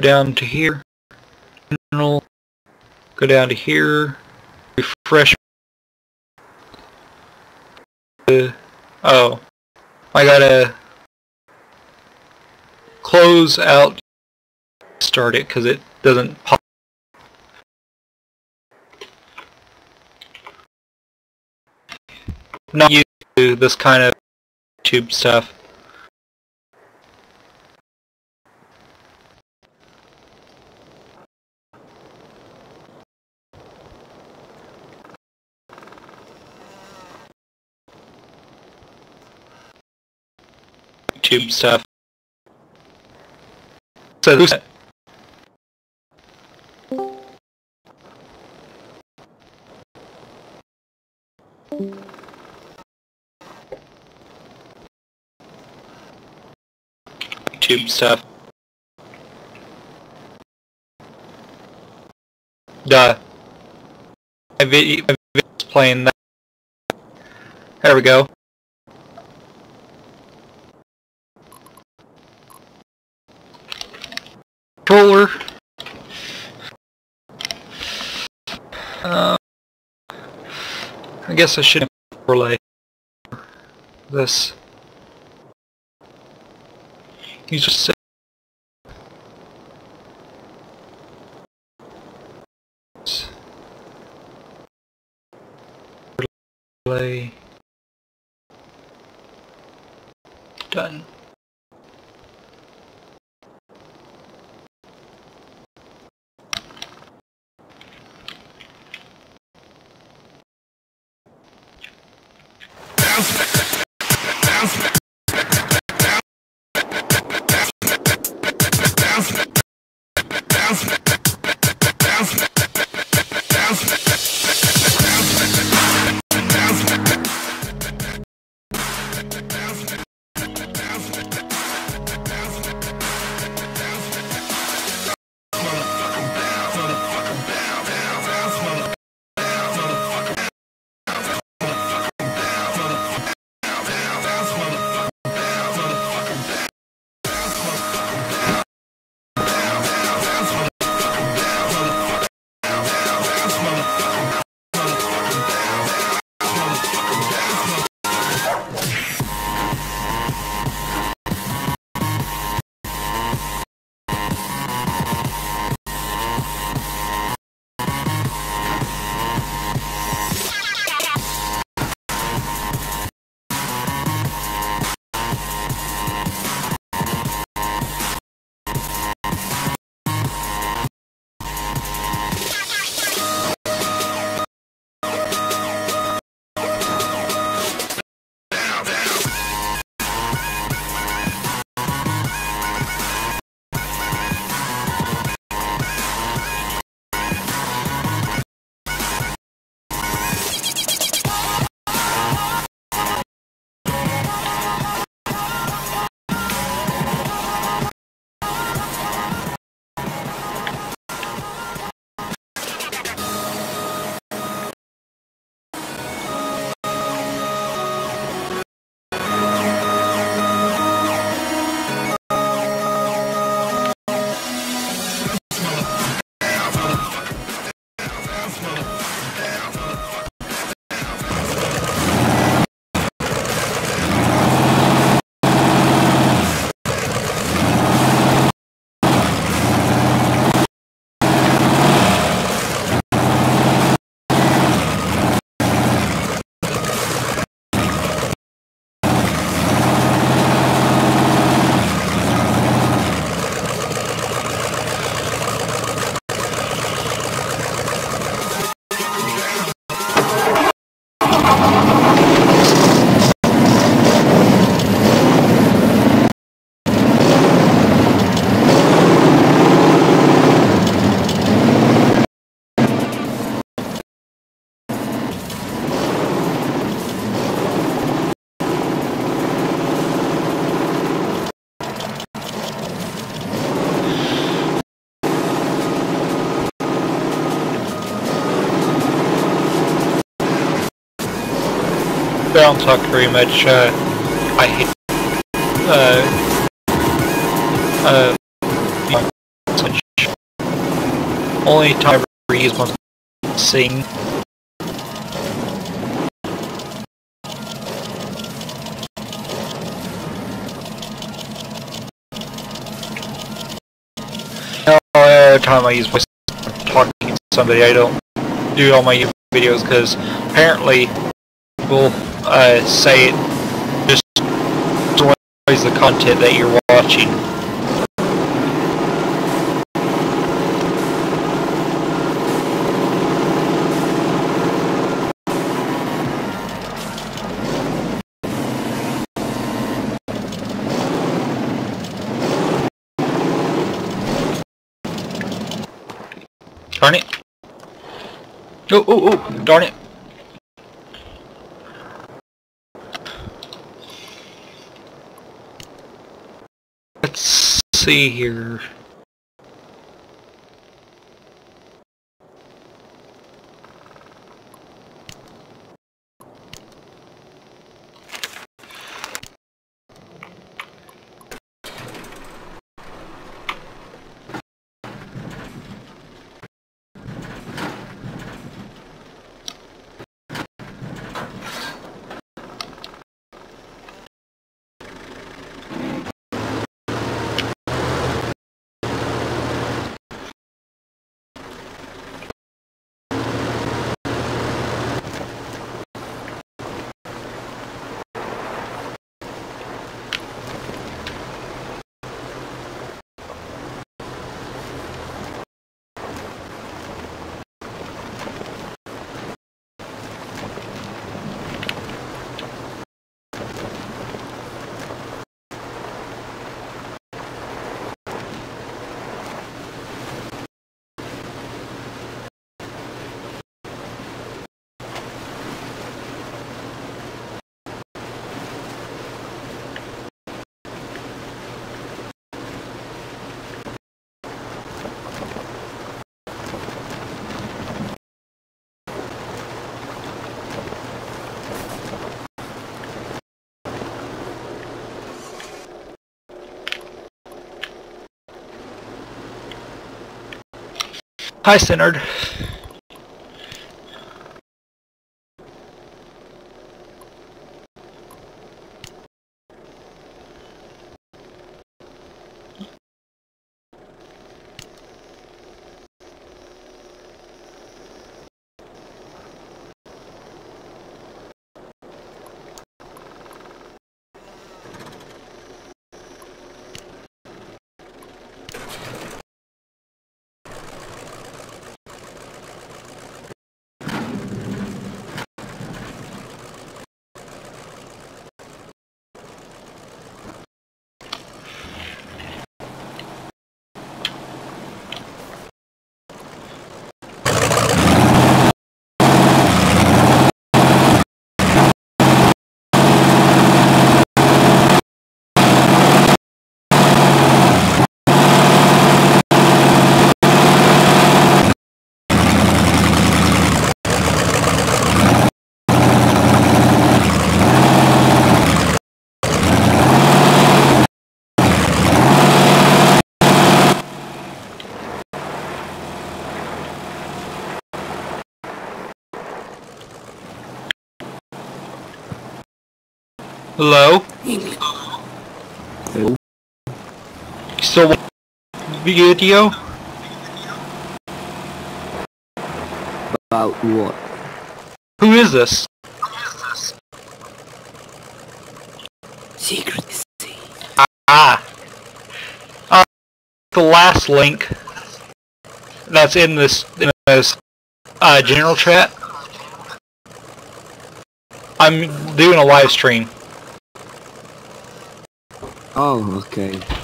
down to here, go down to here, refresh. Uh, oh, I gotta close out, start it because it doesn't pop. Not used to this kind of tube stuff. YouTube stuff. So who's YouTube stuff. Duh. My video's playing that. There we go. controller. Uh, I guess I should overlay this. You just say overlay done. bounce. Don't talk very much. Uh, I hate uh, uh, Only time I ever use one sing. Every time I use voice talking to somebody, I don't do all my videos because apparently people uh, say it just destroys the content that you're watching. Darn it. Oh, oh, oh, darn it. Let's see here. Hi, Centered. Hello? Hello? Still video? About what? Who is this? Secrecy. Ah. Uh, the last link that's in this, in this uh, general chat. I'm doing a live stream. Oh, okay.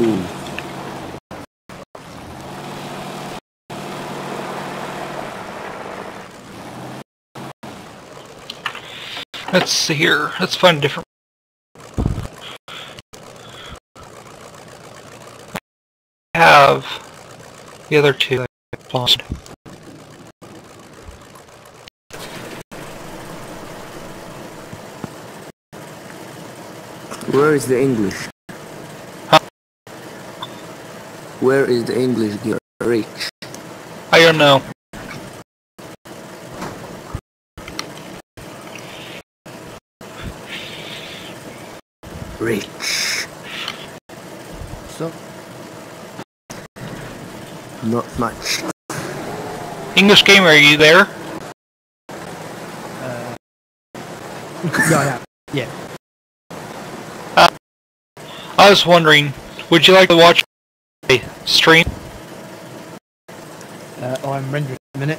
Cool. Let's see here. Let's find a different. I have the other two. lost. Where is the English? Huh? Where is the English gear? Rich. I don't know. Rich. So, Not much. English gamer, are you there? uh, yeah, yeah, I was wondering, would you like to watch a stream? uh, oh, I'm rendering at the minute.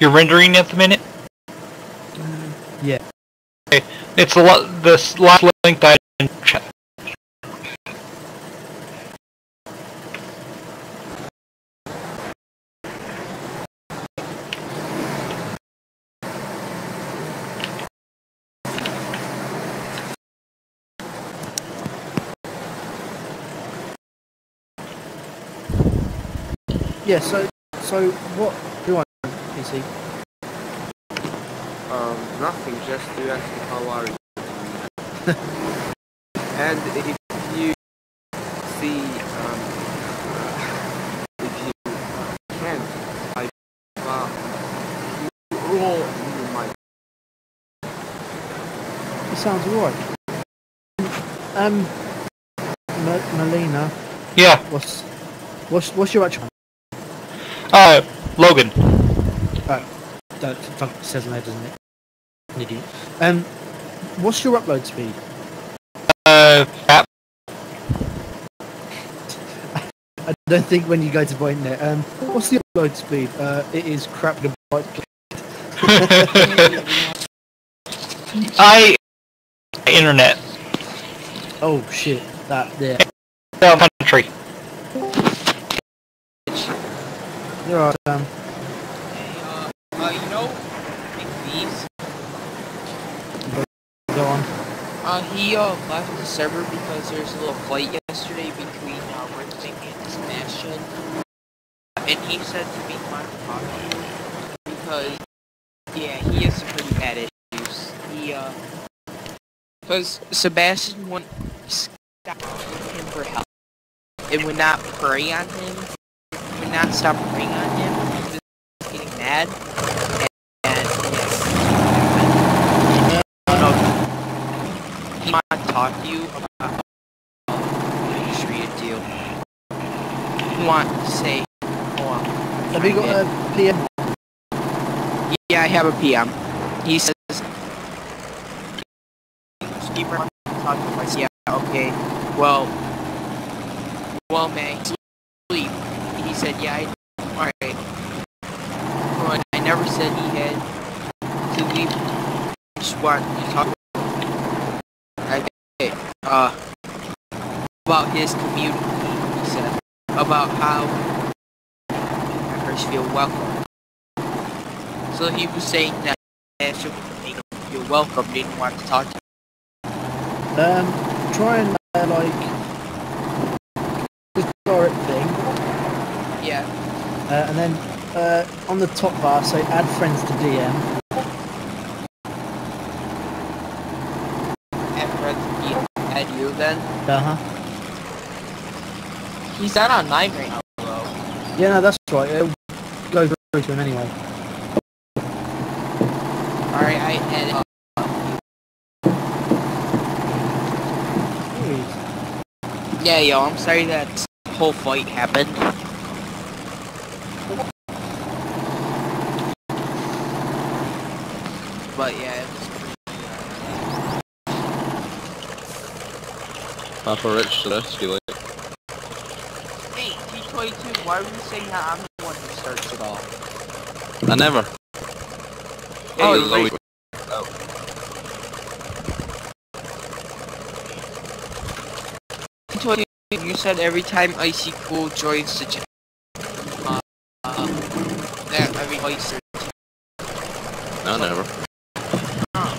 You're rendering at the minute. Uh, yeah, It's the last link that I in chat. Yeah. So, so what do I PC? Um, nothing, just to ask you how are you. and if you see, um, if you can't, I, uh, roll you might. It sounds alright. Um, M- Malena, Yeah. what's what's what's your actual? Uh, Logan. That fuck says no, doesn't it? An idiot. Um, what's your upload speed? Uh, app. I don't think when you go to point there. Um, what's the upload speed? Uh, it is crap gigabytes. I internet. Oh shit, that there. Down country. You're um, Hey, uh, uh, you know, McVee's, go on. uh, he, uh, left the server because there's a little fight yesterday between, uh, Ripping and Sebastian. And he said to me, my to talk to you, because, yeah, he has some pretty bad issues. He, uh, because Sebastian wouldn't stop him for help. It would not prey on him. Not stop preying on him. He was getting mad. And, yeah. No, he want talk to you about what he's treated you. He want to say, hold on. Have you got a PM? Yeah, I have a PM. He says, Keeper, talk to my yeah, okay. Well, well, man, said, yeah, I, alright. I never said he had to leave. Want to talk. Okay, uh, about his community, he said. About how members feel welcome. So he was saying that him feel welcome, didn't want to talk to Um, try and uh, like historic thing, Yeah, uh, and then uh, on the top bar say add friends to DM. Add friends he had you then. Uh huh. He's not online right now. Yeah, no, that's right. It'll go through to him anyway. Alright, I added uh, Yeah, yo, I'm sorry that whole fight happened. But yeah, it was pretty, Papa Rich to rescue, like. uh, Hey, T22, why were you saying that I'm the one who starts it all? I never. Oh, it was wait. always you said every time Icy Cool joins the chat, uh, uh, that every Icy. No, never. Oh.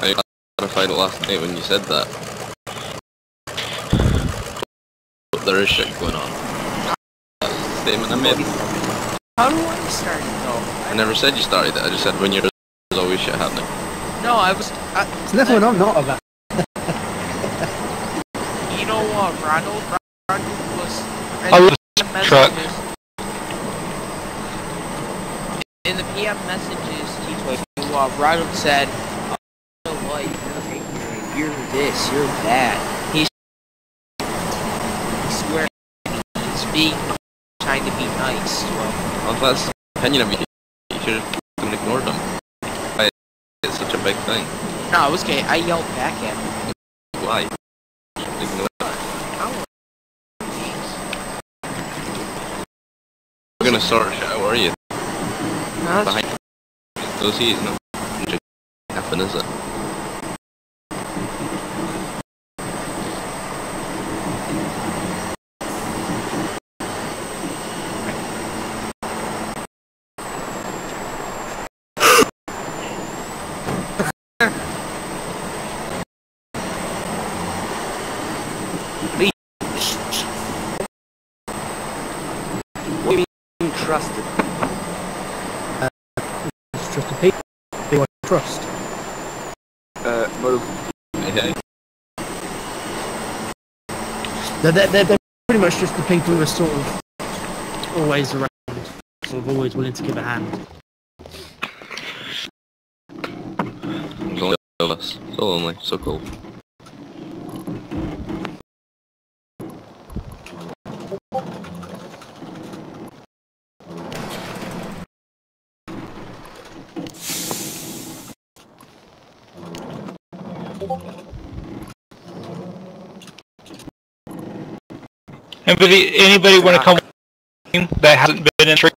I clarified it last night when you said that. But there is shit going on. That's the statement I made. How do I start it though? I never said you started it, I just said when you're there's always shit happening. No, I was. I, It's never when I'm not about. you know what, Ronald? Ronald was. I love in the truck. messages- In the PM messages, T-Way, uh, Ronald said, "Oh, like, you're this, you're that." He's he's swearing he's being trying to be nice. Well, Well, that's opinion of you, you should have ignored them. Why it's such a big thing? no, it was okay. I yelled back at him. Why? Ignore. We're gonna sort shit out, are you? No, Behind those he's not happen, is it? Being trusted. It's just a people who I trust. Uh, well, Okay. They're, they're, they're, they're pretty much just the people who are sort of always around, sort of always willing to give a hand. There's only all of us. So lonely, so cold. Anybody, anybody want to come that hasn't been in? trick-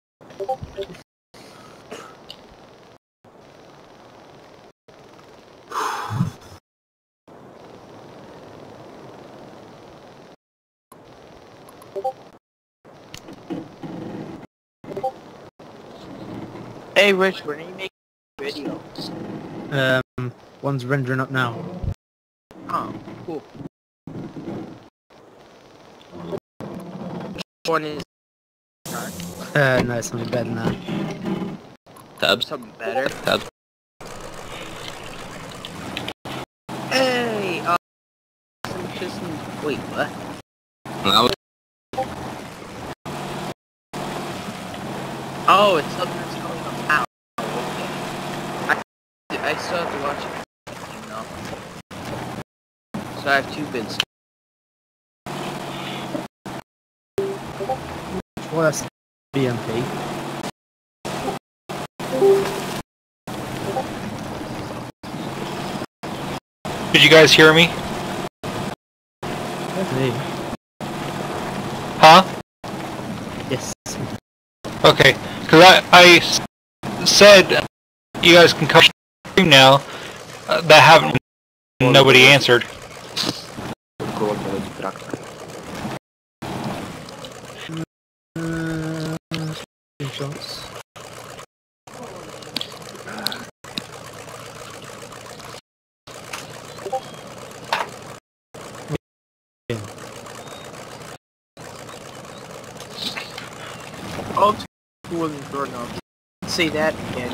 Hey, Rich, when are you making a video? Um, one's rendering up now. Oh, cool. One is Uh, no, something better than that. Tabs? something better? Tabs? Hey, uh, some- just some- wait, what? And that was Oh, it's something that's coming up now. Okay. I, I still have to watch it. You know. So I have two bits. Well, that's BMP. Did you guys hear me? That's me. Huh? Yes. Okay, because I, I said you guys can come now. Uh, that haven't. Nobody answered. Screenshots. Oh, two wasn't good enough. Say that again.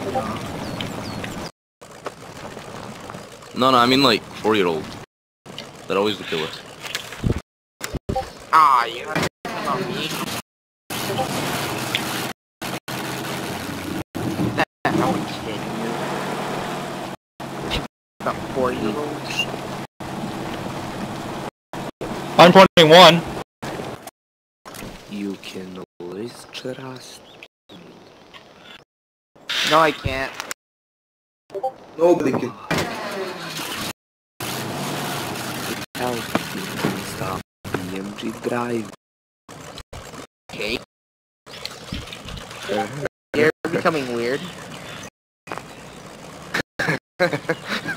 No, no, I mean like four-year-old. They're always the killer. Ah, you have to talk about me. That, I'm a kid. About four year olds. I'm 21. You can always trust. No, I can't. Nobody can. How you can stop BMG drive? Okay. You're becoming weird.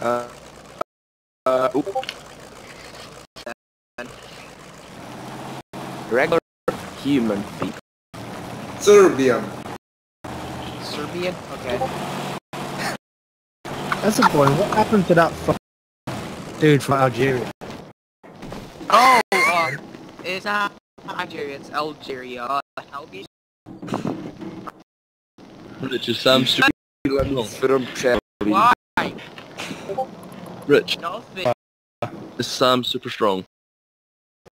Uh, uh, oop. Regular human feet. Serbian. Serbian? Okay. That's a point. What happened to that fu- dude from Algeria? Oh, uh, it's not Nigeria, it's Algeria. Uh, Algeria. Rich is Sam super From Chelsea. Why? Rich Nothing. is Sam super strong.